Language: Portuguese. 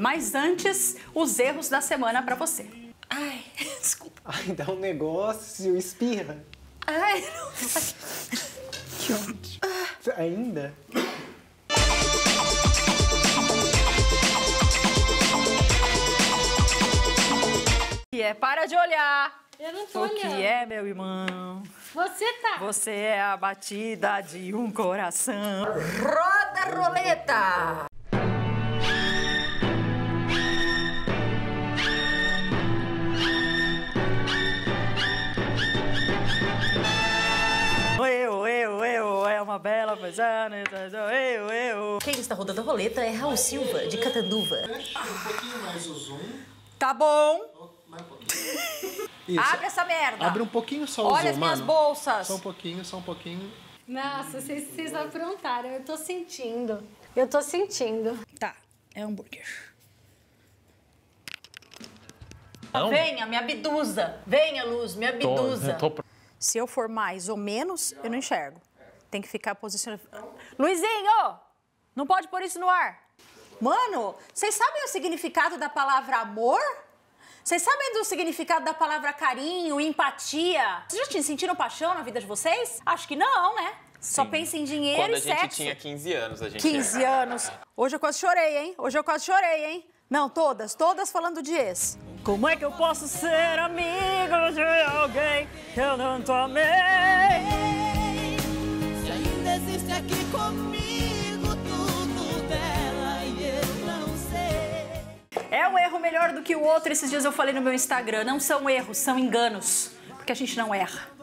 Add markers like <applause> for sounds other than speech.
Mas antes, os erros da semana pra você. Ai, <laughs> desculpa. Ai, dá um negócio, espirra. Ai, não vai. <laughs> Que ódio. Ainda? E é para de olhar. Eu não tô O que olhando. é, meu irmão? Você tá. Você é a batida de um coração. Roda a roleta! Uma bela paisana. Eu, eu. Quem está rodando a roleta é Raul Silva, de Catanduva. Um pouquinho mais o zoom. Tá bom. Mais um pouquinho. <laughs> Isso. Abre essa merda. Abre um pouquinho só o Olha zoom, as minhas mano. bolsas. Só um pouquinho, só um pouquinho. Nossa, vocês, vocês aprontaram. Eu tô sentindo. Eu tô sentindo. Tá, é hambúrguer. Venha, me abduza. Venha, Luz, me abduza. Se eu for mais ou menos, eu não enxergo. Tem que ficar posicionado. Luizinho! Não pode pôr isso no ar. Mano, vocês sabem o significado da palavra amor? Vocês sabem do significado da palavra carinho, empatia? Vocês já tinham sentido paixão na vida de vocês? Acho que não, né? Só Sim. pensa em dinheiro Quando e a gente sexo. tinha 15 anos, a gente 15 anos. Hoje eu quase chorei, hein? Hoje eu quase chorei, hein? Não, todas, todas falando de ex. Como é que eu posso ser amigo de alguém que eu tanto amei? É um erro melhor do que o outro. Esses dias eu falei no meu Instagram. Não são erros, são enganos. Porque a gente não erra.